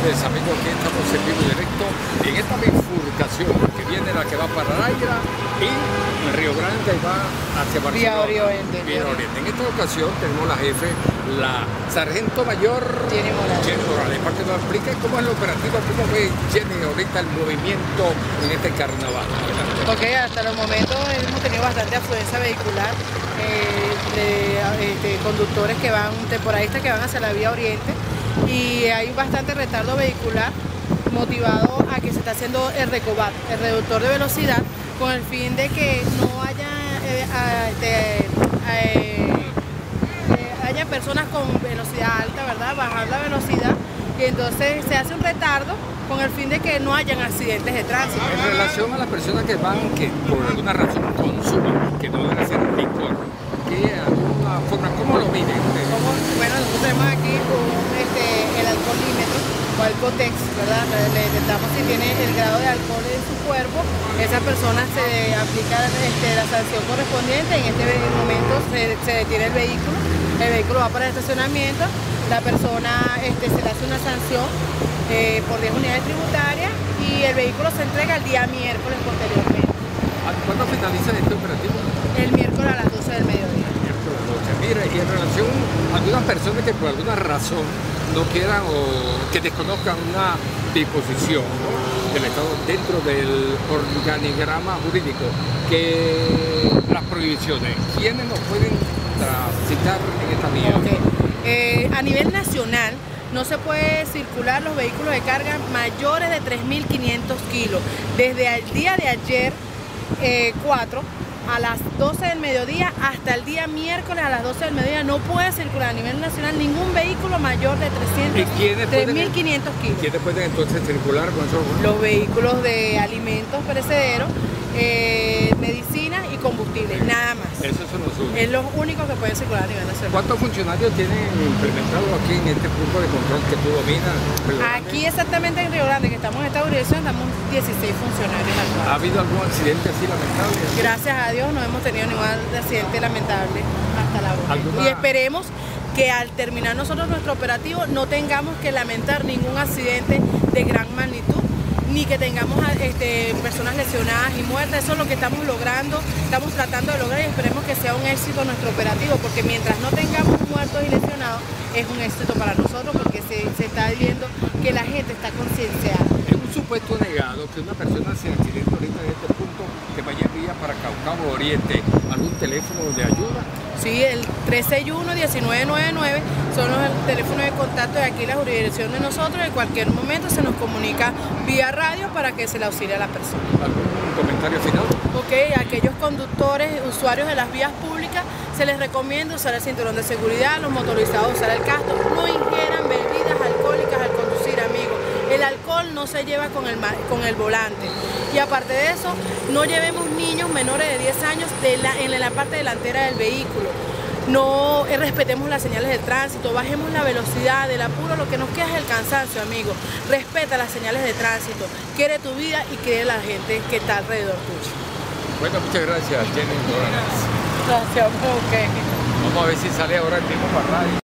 tardes amigos, aquí estamos en vivo directo en esta bifurcación que viene la que va para Aira y Río Grande y va hacia Barcelona. Vía Oriente. Vía Oriente. En esta ocasión tenemos la jefe, la sargento mayor Jenny Morales. Jenny Morales, para que nos explique cómo es el operativo, cómo ve Jenny ahorita el movimiento en este carnaval. Ok, hasta los momentos hemos tenido bastante afluencia vehicular eh, de este, conductores que van, temporadistas que van hacia la vía oriente y hay bastante retardo vehicular motivado a que se está haciendo el recobat, el reductor de velocidad, con el fin de que no haya, eh, a- eh, eh, haya personas con velocidad alta, ¿verdad? Bajar la velocidad y entonces se hace un retardo con el fin de que no hayan accidentes de tránsito. En relación a las personas que van, que por alguna razón consumen, que no deben hacer licor, que alguna forma, ¿cómo lo miden bueno, nosotros tenemos aquí un, este, el alcoholímetro o alcotex, ¿verdad? Le, detectamos si tiene el grado de alcohol en su cuerpo, esa persona se aplica este, la sanción correspondiente, en este momento se, se detiene el vehículo, el vehículo va para el estacionamiento, la persona este, se le hace una sanción eh, por 10 unidades tributarias y el vehículo se entrega el día miércoles posteriormente, ¿A ¿Cuándo finaliza este operativo? el miércoles a las 12 del mediodía. Miércoles. Mira, y en relación a algunas personas que por alguna razón no quieran o que desconozcan una disposición del dentro del organigrama jurídico, que las prohibiciones, ¿quiénes nos pueden transitar en esta vía? Eh, a nivel nacional no se puede circular los vehículos de carga mayores de 3.500 kilos. Desde el día de ayer, eh, 4, a las 12 del mediodía hasta el día miércoles a las 12 del mediodía no puede circular a nivel nacional ningún vehículo mayor de ¿Y quiénes 300, pueden- 3.500 kilos. ¿Quiénes pueden entonces circular con eso? Los vehículos de alimentos perecederos, eh, nada más. Son los únicos. Es los únicos que pueden circular a nivel nacional. ¿Cuántos funcionarios tienen implementado aquí en este punto de control que tú dominas? Aquí exactamente en Río Grande, que estamos en esta jurisdicción, estamos 16 funcionarios ¿Ha actuales. habido algún accidente así lamentable? Gracias a Dios no hemos tenido ningún accidente lamentable hasta la hora. ¿Alguna- Y esperemos que al terminar nosotros nuestro operativo no tengamos que lamentar ningún accidente de gran magnitud ni que tengamos este, personas lesionadas y muertas. Eso es lo que estamos logrando, estamos tratando de lograr y esperemos que sea un éxito nuestro operativo, porque mientras no tengamos muertos y lesionados, es un éxito para nosotros porque se, se está viendo que la gente está concienciada. Es un supuesto negado que una persona se accidente ahorita en este punto que vaya vía para Caucabo Oriente, algún teléfono de ayuda. Sí, el 361-1999 son los teléfonos de contacto de aquí, la jurisdicción de nosotros. En cualquier momento se nos comunica vía radio para que se le auxilie a la persona. ¿Algún comentario final? Ok, a aquellos conductores, usuarios de las vías públicas, se les recomienda usar el cinturón de seguridad, los motorizados usar el casco, no ingieran bebidas alcohólicas al conducir, amigos. El alcohol no se lleva con el, con el volante. Y aparte de eso, no llevemos niños menores de 10 años de la- en la parte delantera del vehículo. No eh, respetemos las señales de tránsito, bajemos la velocidad, del apuro, lo que nos queda es el cansancio, amigo. Respeta las señales de tránsito, quiere tu vida y quiere la gente que está alrededor tuyo. Bueno, muchas gracias, Jenny. Gracias. Vamos a ver si sale ahora el mismo para radio.